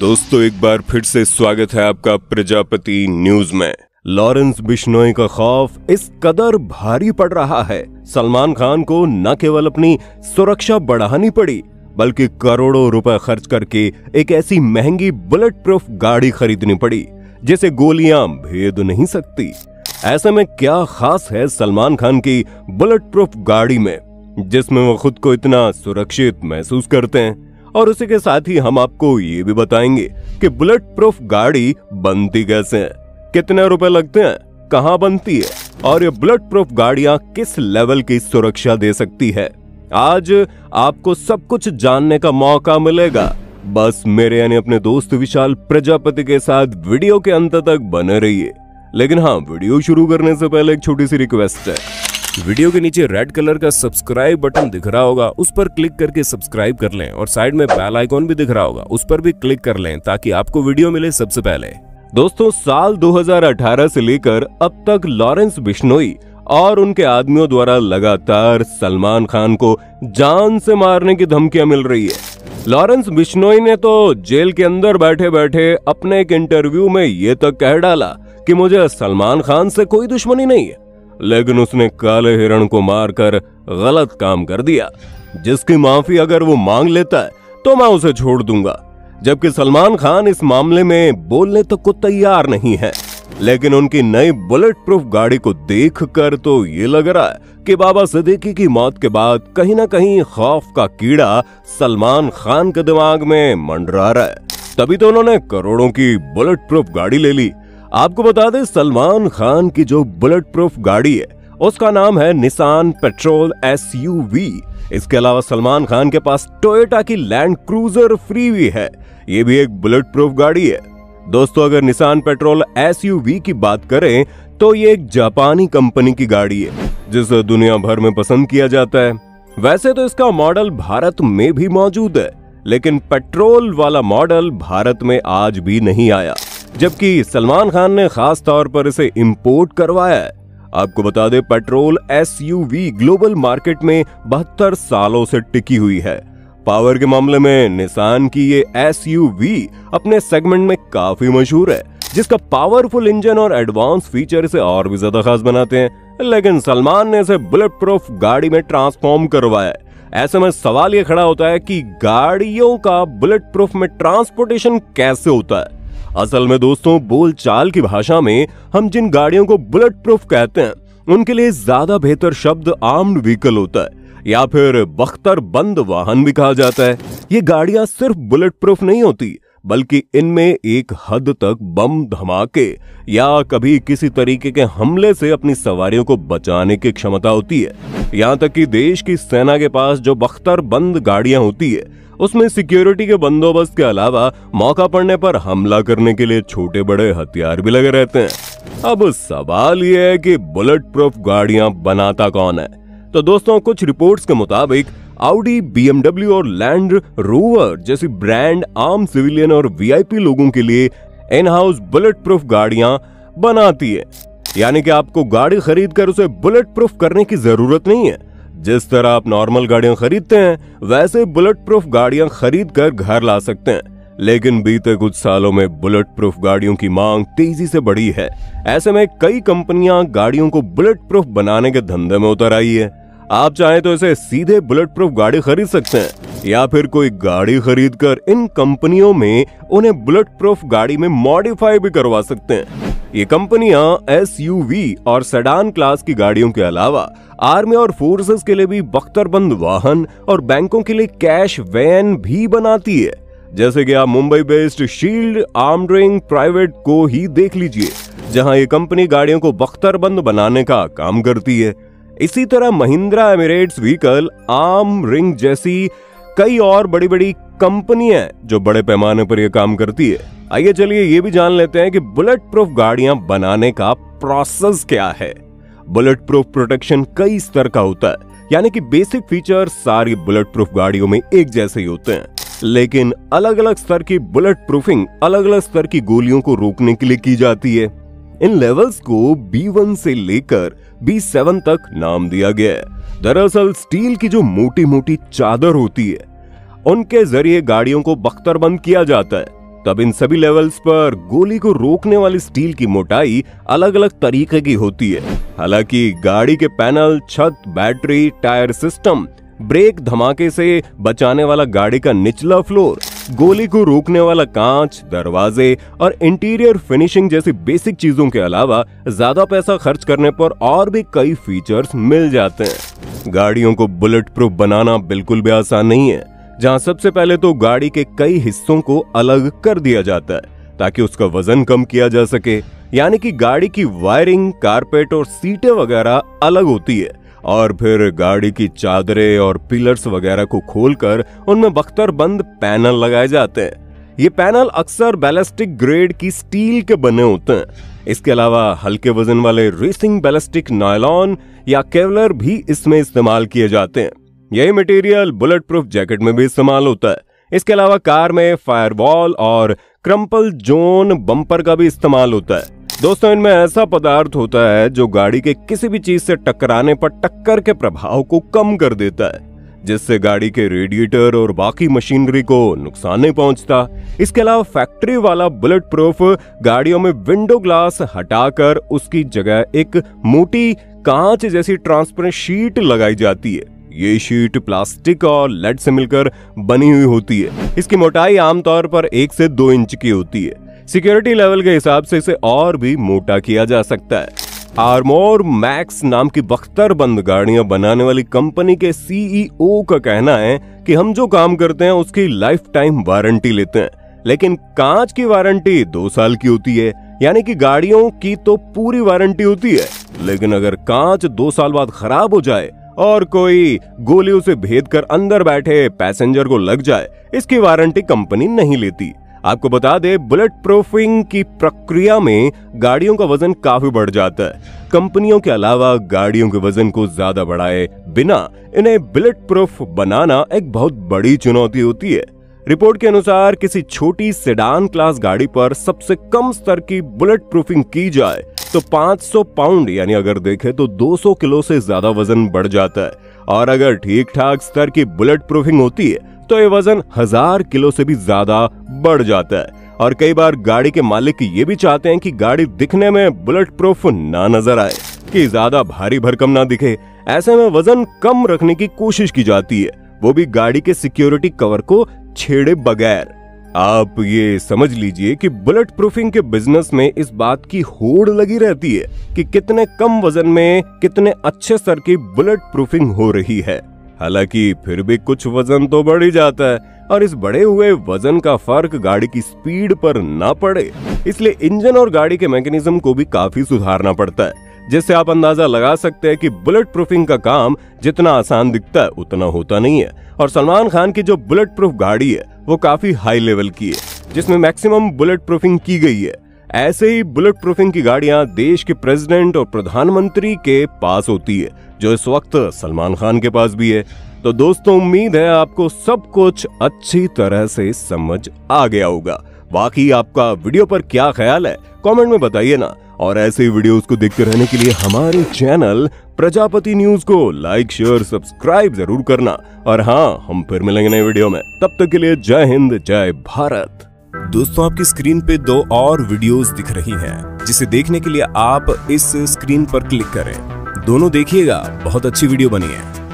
दोस्तों, एक बार फिर से स्वागत है आपका प्रजापति न्यूज़ में। लॉरेंस बिश्नोई का खौफ इस कदर भारी पड़ रहा है। सलमान खान को न केवल अपनी सुरक्षा बढ़ानी पड़ी, बल्कि करोड़ों रुपए खर्च करके एक ऐसी महँगी बुलेट प्रूफ गाड़ी खरीदनी पड़ी, जिसे गोलियाँ भेद नहीं सकती। ऐसे में क्या खास है सलमान खान की बुलेट प्रूफ गाड़ी में, जिसमें वो खुद को इतना सुरक्षित महसूस करते हैं? और उसी के साथ ही हम आपको ये भी बताएँगे कि बुलेट प्रूफ गाड़ी बनती कैसे है, कितने रुपए लगते हैं, कहाँ बनती है, और ये बुलेट प्रूफ गाड़ियाँ किस लेवल की सुरक्षा दे सकती है। आज आपको सब कुछ जानने का मौका मिलेगा। बस मेरे यानी अपने दोस्त विशाल प्रजापति के साथ वीडियो के अंत तक बने रहिए। लेकिन हाँ वीडियो शुरू करने से पहले एक छोटी सी रिक्वेस्ट है। वीडियो के नीचे रेड कलर का सब्सक्राइब बटन दिख रहा होगा, उस पर क्लिक करके सब्सक्राइब कर लें और साइड में बेल आइकॉन भी दिख रहा होगा, उस पर भी क्लिक कर लें ताकि आपको वीडियो मिले सबसे पहले। दोस्तों, साल 2018 से लेकर अब तक लॉरेंस बिश्नोई और उनके आदमियों द्वारा लगातार सलमान खान को जान से मारने की धमकियाँ मिल रही है। लॉरेंस बिश्नोई ने तो जेल के अंदर बैठे बैठे अपने एक इंटरव्यू में ये तक कह डाला कि मुझे सलमान खान से कोई दुश्मनी नहीं है। लेकिन उसने काले हिरण को मारकर गलत काम कर दिया। जिसकी माफ़ी अगर वो मांग लेता है तो मैं उसे छोड़ दूँगा। जबकि सलमान खान इस मामले में बोलने तक को तैयार नहीं है। लेकिन उनकी नई बुलेट प्रूफ गाड़ी को देखकर तो ये लग रहा है कि बाबा सिद्दीकी की मौत के बाद कहीं ना कहीं खौफ का कीड़ा सलमान खान के दिमाग में मंडरा रहा है। तभी तो उन्होंने करोड़ों की बुलेट प्रूफ गाड़ी ले ली। आपको बता दें, सलमान खान की जो बुलेट प्रूफ गाड़ी है, उसका नाम है निसान पेट्रोल एसयूवी इसके अलावा सलमान खान के पास टोयोटा की लैंड क्रूजर फ्री भी है। ये भी एक बुलेट प्रूफ गाड़ी है। दोस्तों, अगर निसान पेट्रोल एसयूवी की बात करें तो ये एक जापानी कंपनी की गाड़ी है, जिसे दुनिया भर में पसंद किया जाता है। वैसे तो इसका मॉडल भारत में भी मौजूद है, लेकिन पेट्रोल वाला मॉडल भारत में आज भी नहीं आया। जबकि सलमान खान ने खास तौर पर इसे इंपोर्ट करवाया है। आपको बता दें, पेट्रोल एसयूवी ग्लोबल मार्केट में बहत्तर सालों से टिकी हुई है। पावर के मामले में निशान की ये एस अपने सेगमेंट में काफ़ी मशहूर है, जिसका पावरफुल इंजन और एडवांस फीचर इसे और भी ज़्यादा खास बनाते हैं। लेकिन सलमान ने इसे बुलेट प्रूफ गाड़ी में ट्रांसफॉर्म करवाया ऐसे में सवाल ये खड़ा होता है कि गाड़ियों का बुलेट प्रूफ में ट्रांसपोर्टेशन कैसे होता है? असल में दोस्तों, बोलचाल की भाषा में हम जिन गाड़ियों को बुलेट प्रूफ कहते हैं, उनके लिए ज़्यादा बेहतर शब्द आर्म्ड व्हीकल होता है, या फिर बख्तर बंद वाहन भी कहा जाता है। ये गाड़ियाँ सिर्फ़ बुलेट प्रूफ नहीं होती, बल्कि इनमें एक हद तक बम धमाके, या कभी किसी तरीके के हमले से अपनी सवारियों को बचाने की क्षमता होती है। यहाँ तक कि देश की सेना के पास जो बख्तर बंद गाड़ियाँ होती है उसमें सिक्योरिटी के बंदोबस्त के अलावा मौका पड़ने पर हमला करने के लिए छोटे बड़े हथियार भी लगे रहते हैं। अब सवाल यह है कि बुलेट प्रूफ गाड़ियाँ बनाता कौन है? तो दोस्तों, कुछ रिपोर्ट्स के मुताबिक आउडी बीएमडब्ल्यू और लैंड रोवर जैसी ब्रांड आम सिविलियन और वीआईपी लोगों के लिए इन हाउस बुलेट प्रूफ गाड़ियाँ बनाती है। यानी कि आपको गाड़ी खरीद कर उसे बुलेट प्रूफ करने की ज़रूरत नहीं है। जिस तरह आप नॉर्मल गाड़ियाँ खरीदते हैं, वैसे बुलेट प्रूफ गाड़ियाँ खरीद कर घर ला सकते हैं। लेकिन बीते कुछ सालों में बुलेट प्रूफ गाड़ियों की मांग तेज़ी से बढ़ी है। ऐसे में कई कंपनियाँ गाड़ियों को बुलेट प्रूफ बनाने के धंधे में उतर आई है। आप चाहें तो इसे सीधे बुलेट प्रूफ गाड़ी खरीद सकते हैं, या फिर कोई गाड़ी खरीद कर इन कंपनियों में उन्हें बुलेट प्रूफ गाड़ी में मॉडिफाई भी करवा सकते हैं। ये कंपनियाँ एस और सेडान क्लास की गाड़ियों के अलावा आर्मी और फोर्सेस के लिए भी बख्तरबंद वाहन और बैंकों के लिए कैश वैन भी बनाती है। जैसे कि आप Mumbai based shield armouring private को ही देख लीजिए, जहाँ ये कंपनी गाड़ियों को बख्तरबंद बनाने का काम करती है। इसी तरह Mahindra Emirates vehicle armouring जैसी कई और बड़ी बड़ी कंपनियाँ जो बड़े पैमाने पर यह काम करती है। आइए चलिए ये भी जान लेते हैं कि बुलेट प्रूफ गाड़ियाँ बनाने का प्रोसेस क्या है। बुलेट प्रूफ प्रोटेक्शन कई स्तर का होता है, यानी कि बेसिक फीचर सारी बुलेट प्रूफ गाड़ियों में एक जैसे ही होते हैं। लेकिन अलग अलग स्तर की बुलेट प्रूफिंग अलग अलग स्तर की गोलियों को रोकने के लिए की जाती है। इन लेवल्स को B1 से लेकर B7 तक नाम दिया गया है। दरअसल स्टील की जो मोटी मोटी चादर होती है, उनके ज़रिए गाड़ियों को बख्तरबंद किया जाता है। तब इन सभी लेवल्स पर गोली को रोकने वाली स्टील की मोटाई अलग अलग तरीके की होती है। हालाँकि गाड़ी के पैनल छत बैटरी टायर सिस्टम ब्रेक धमाके से बचाने वाला गाड़ी का निचला फ्लोर गोली को रोकने वाला कांच, दरवाजे और इंटीरियर फिनिशिंग जैसी बेसिक चीज़ों के अलावा ज़्यादा पैसा खर्च करने पर और भी कई फीचर्स मिल जाते हैं। गाड़ियों को बुलेट प्रूफ बनाना बिल्कुल भी आसान नहीं है। जहाँ सबसे पहले तो गाड़ी के कई हिस्सों को अलग कर दिया जाता है, ताकि उसका वज़न कम किया जा सके। यानी कि गाड़ी की वायरिंग, कारपेट और सीटें वगैरह अलग होती है, और फिर गाड़ी की चादरें और पिलर्स वगैरह को खोलकर उनमें बख्तर बंद पैनल लगाए जाते हैं। ये पैनल अक्सर बैलिस्टिक ग्रेड की स्टील के बने होते हैं। इसके अलावा हल्के वज़न वाले रेसिंग बैलिस्टिक नायलॉन या केवलर भी इसमें इस्तेमाल किए जाते हैं। यही मटेरियल बुलेट प्रूफ जैकेट में भी इस्तेमाल होता है। इसके अलावा कार में फायरवॉल और क्रम्पल जोन बम्पर का भी इस्तेमाल होता है। दोस्तों, इनमें ऐसा पदार्थ होता है जो गाड़ी के किसी भी चीज़ से टकराने पर टक्कर के प्रभाव को कम कर देता है, जिससे गाड़ी के रेडिएटर और बाकी मशीनरी को नुकसान नहीं पहुँचता। इसके अलावा फैक्ट्री वाला बुलेट प्रूफ गाड़ियों में विंडो ग्लास हटाकर उसकी जगह एक मोटी कांच जैसी ट्रांसपेरेंट शीट लगाई जाती है। ये शीट प्लास्टिक और लेड से मिलकर बनी हुई होती है। इसकी मोटाई आमतौर पर एक से दो इंच की होती है। सिक्योरिटी लेवल के हिसाब से इसे और भी मोटा किया जा सकता है। आर्मोर मैक्स नाम की बख्तर बंद गाड़ियाँ बनाने वाली कंपनी के सीईओ का कहना है कि हम जो काम करते हैं, उसकी लाइफ टाइम वारंटी लेते हैं। लेकिन कांच की वारंटी दो साल की होती है, यानी कि गाड़ियों की तो पूरी वारंटी होती है। लेकिन अगर कांच दो साल बाद खराब हो जाए और कोई गोली उसे भेद कर अंदर बैठे पैसेंजर को लग जाए, इसकी वारंटी कंपनी नहीं लेती। आपको बता दे, बुलेट प्रूफिंग की प्रक्रिया में गाड़ियों का वज़न काफ़ी बढ़ जाता है। कंपनियों के अलावा गाड़ियों के वज़न को ज़्यादा बढ़ाए बिना इन्हें बुलेट प्रूफ बनाना एक बहुत बड़ी चुनौती होती है। रिपोर्ट के अनुसार किसी छोटी सेडान क्लास गाड़ी पर सबसे कम स्तर की बुलेट प्रूफिंग की जाए तो 500 पाउंड, यानी अगर देखें तो 200 किलो से ज़्यादा वज़न बढ़ जाता है। और अगर ठीक ठाक स्तर की बुलेट प्रूफिंग होती है तो ये वज़न हज़ार किलो से भी ज़्यादा बढ़ जाता है। और कई बार गाड़ी के मालिक ये भी चाहते हैं कि गाड़ी दिखने में बुलेट प्रूफ ना नज़र आए, कि ज़्यादा भारी भरकम ना दिखे। ऐसे में वज़न कम रखने की कोशिश की जाती है। वो भी गाड़ी के सिक्योरिटी कवर को छेड़े बगैर। आप ये समझ लीजिए कि बुलेट प्रूफिंग के बिज़नेस में इस बात की होड़ लगी रहती है कि कितने कम वज़न में कितने अच्छे स्तर की बुलेट प्रूफिंग हो रही है। हालाँकि फिर भी कुछ वज़न तो बढ़ ही जाता है और इस बढ़े हुए वज़न का फ़र्क गाड़ी की स्पीड पर ना पड़े। इसलिए इंजन और गाड़ी के मैकेनिज्म को भी काफ़ी सुधारना पड़ता है। जिससे आप अंदाज़ा लगा सकते हैं कि बुलेट प्रूफिंग का काम जितना आसान दिखता है, उतना होता नहीं है। और सलमान खान की जो बुलेट प्रूफ गाड़ी है, वो काफ़ी हाई लेवल की है, जिसमें मैक्सिमम बुलेट प्रूफिंग की गई है। ऐसे ही बुलेट प्रूफिंग की गाड़ियाँ देश के प्रेसिडेंट और प्रधानमंत्री के पास होती है, जो इस वक्त सलमान खान के पास भी है। तो दोस्तों, उम्मीद है आपको सब कुछ अच्छी तरह से समझ आ गया होगा। बाकी आपका वीडियो पर क्या ख्याल है, कमेंट में बताइए ना। और ऐसे वीडियोस को देखते रहने के लिए हमारे चैनल प्रजापति न्यूज़ को लाइक शेयर सब्सक्राइब ज़रूर करना। और हाँ हम फिर मिलेंगे नए वीडियो में। तब तक के लिए जय हिंद जय भारत। दोस्तों आपकी स्क्रीन पे दो और वीडियोस दिख रही हैं, जिसे देखने के लिए आप इस स्क्रीन पर क्लिक करें। दोनों देखिएगा बहुत अच्छी वीडियो बनी है।